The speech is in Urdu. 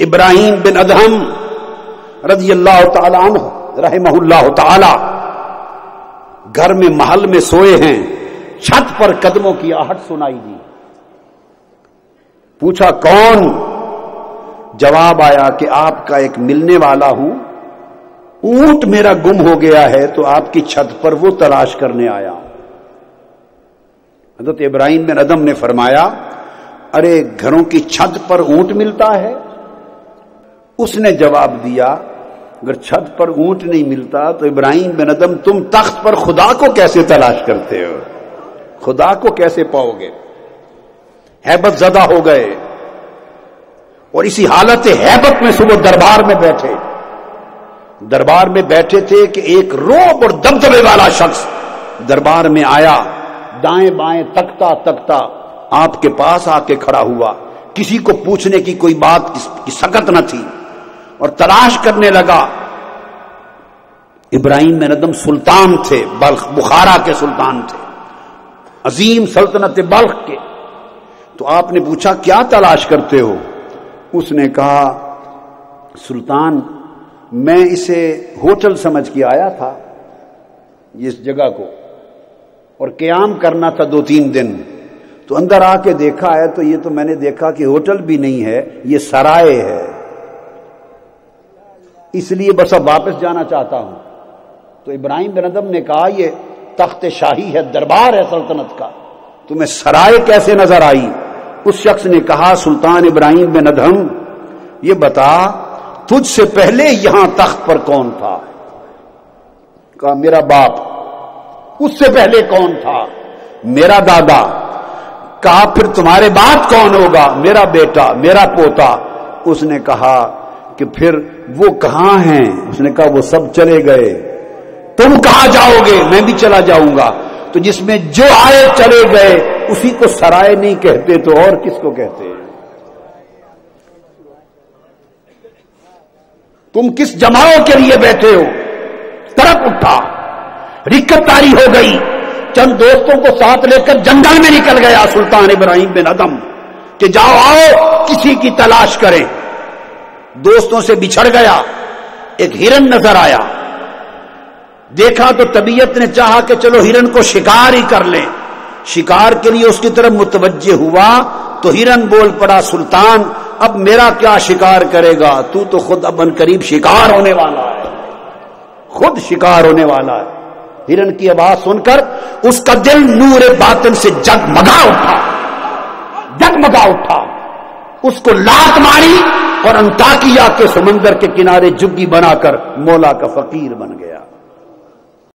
ابراہیم بن ادہم رضی اللہ تعالی عنہ، رحمہ اللہ تعالی، گھر میں محل میں سوئے ہیں، چھت پر قدموں کی آہٹ سنائی دی۔ پوچھا، کون؟ جواب آیا کہ آپ کا ایک ملنے والا ہوں۔ اونٹ میرا گم ہو گیا ہے تو آپ کی چھت پر وہ تلاش کرنے آیا۔ حضرت ابراہیم بن ادم نے فرمایا، ارے، گھروں کی چھت پر اونٹ ملتا ہے؟ اس نے جواب دیا، اگر چھت پر اونٹ نہیں ملتا تو ابراہیم بن ادم تم تخت پر خدا کو کیسے تلاش کرتے ہو؟ خدا کو کیسے پاؤ گے؟ ہیبت زدہ ہو گئے۔ اور اسی حالت ہیبت میں صبح دربار میں بیٹھے۔ دربار میں بیٹھے تھے کہ ایک روب اور دبدبے والا شخص دربار میں آیا۔ دائیں بائیں تکتا تکتا آپ کے پاس آ کے کھڑا ہوا۔ کسی کو پوچھنے کی کوئی بات کی سکت نہ تھی۔ اور تلاش کرنے لگا۔ ابراہیم ندم سلطان تھے، بلخ، بخارا کے سلطان تھے، عظیم سلطنت بلخ کے۔ تو آپ نے پوچھا، کیا تلاش کرتے ہو؟ اس نے کہا، سلطان، میں اسے ہوٹل سمجھ کے آیا تھا، اس جگہ کو۔ اور قیام کرنا تھا دو تین دن۔ تو اندر آ کے دیکھا ہے، تو یہ تو میں نے دیکھا کہ ہوٹل بھی نہیں ہے، یہ سرائے ہے۔ اس لیے بس اب واپس جانا چاہتا ہوں۔ تو ابراہیم بن ادم نے کہا، یہ تخت شاہی ہے، دربار ہے سلطنت کا۔ تمہیں سرائے کیسے نظر آئی؟ اس شخص نے کہا، سلطان ابراہیم بن ادم یہ بتا، تجھ سے پہلے یہاں تخت پر کون تھا؟ کہا، میرا باپ۔ اس سے پہلے کون تھا؟ میرا دادا۔ کہا، پھر تمہارے بعد کون ہوگا؟ میرا بیٹا، میرا پوتا۔ اس نے کہا کہ پھر وہ کہاں ہیں؟ اس نے کہا وہ سب چلے گئے۔ تم کہاں جاؤ گے؟ میں بھی چلا جاؤں گا۔ تو جس میں جو آئے چلے گئے، اسی کو سرائے نہیں کہتے تو اور کس کو کہتے؟ ہیں تم کس جماؤ کے لیے بیٹھے ہو؟ طرف اٹھا۔ رکت تاری ہو گئی۔ چند دوستوں کو ساتھ لے کر جنگل میں نکل گیا سلطان ابراہیم بن ادم کہ جاؤ آؤ، کسی کی تلاش کریں۔ دوستوں سے بچھڑ گیا، ایک ہرن نظر آیا۔ دیکھا تو طبیعت نے چاہا کہ چلو ہرن کو شکار ہی کر لیں۔ شکار کے لیے اس کی طرف متوجہ ہوا تو ہرن بول پڑا، سلطان، اب میرا کیا شکار کرے گا؟ تو تو خود اب ان قریب شکار ہونے والا ہے۔ خود شکار ہونے والا ہے۔ ہرن کی آواز سن کر اس کا دل نور باطن سے جگمگا اٹھا۔ جگمگا اٹھا۔ اس کو لات ماری اور انتاکیا کے سمندر کے کنارے جگی بنا کر مولا کا فقیر بن گیا۔